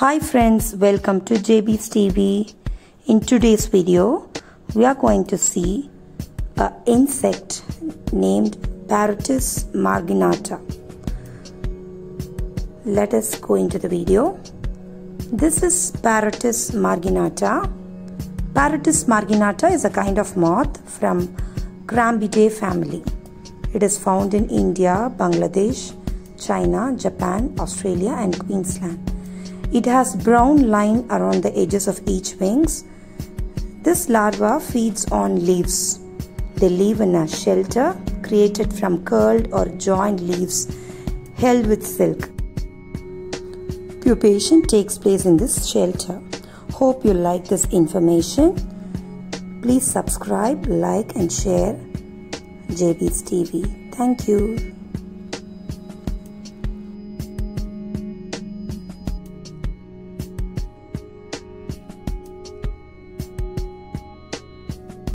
Hi friends, welcome to JB's TV. In today's video, we are going to see an insect named Parotis marginata. Let us go into the video. This is Parotis marginata. Parotis marginata is a kind of moth from Crambidae family. It is found in India, Bangladesh, China, Japan, Australia and Queensland. It has brown line around the edges of each wings. This larva feeds on leaves. They live in a shelter created from curled or joined leaves held with silk. Pupation takes place in this shelter. Hope you like this information. Please subscribe, like and share JB's TV. Thank you.